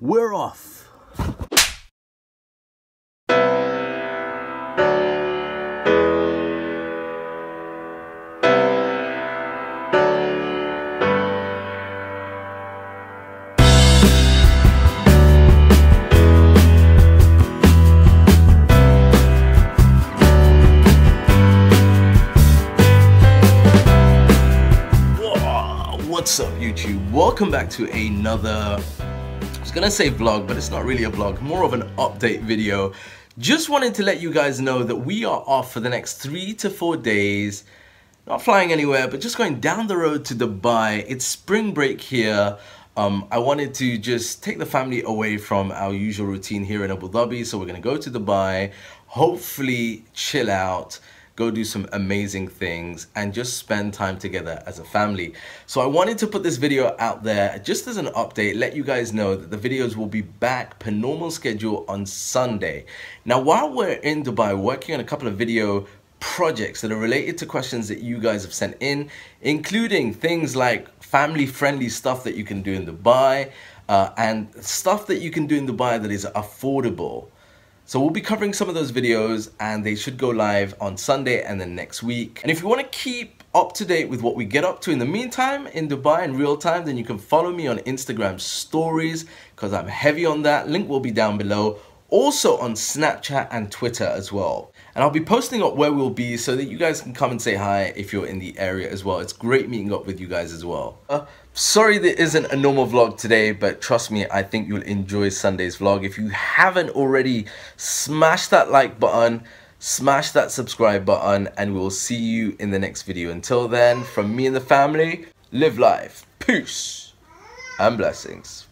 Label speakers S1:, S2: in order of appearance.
S1: we're off. What's up YouTube? Welcome back to another, was gonna say vlog, but it's not really a vlog, more of an update video. Just wanted to let you guys know that we are off for the next three to four days. Not flying anywhere, but just going down the road to Dubai. It's spring break here. Um, I wanted to just take the family away from our usual routine here in Abu Dhabi. So we're gonna go to Dubai, hopefully chill out, go do some amazing things and just spend time together as a family. So I wanted to put this video out there just as an update, let you guys know that the videos will be back per normal schedule on Sunday. Now while we're in Dubai working on a couple of video projects that are related to questions that you guys have sent in, including things like family friendly stuff that you can do in Dubai uh, and stuff that you can do in Dubai that is affordable. So we'll be covering some of those videos and they should go live on Sunday and then next week. And if you want to keep up to date with what we get up to in the meantime in Dubai in real time, then you can follow me on Instagram stories because I'm heavy on that. Link will be down below. Also on Snapchat and Twitter as well. And I'll be posting up where we'll be so that you guys can come and say hi if you're in the area as well. It's great meeting up with you guys as well. Uh, sorry there isn't a normal vlog today, but trust me, I think you'll enjoy Sunday's vlog. If you haven't already, smash that like button, smash that subscribe button, and we'll see you in the next video. Until then, from me and the family, live life, peace, and blessings.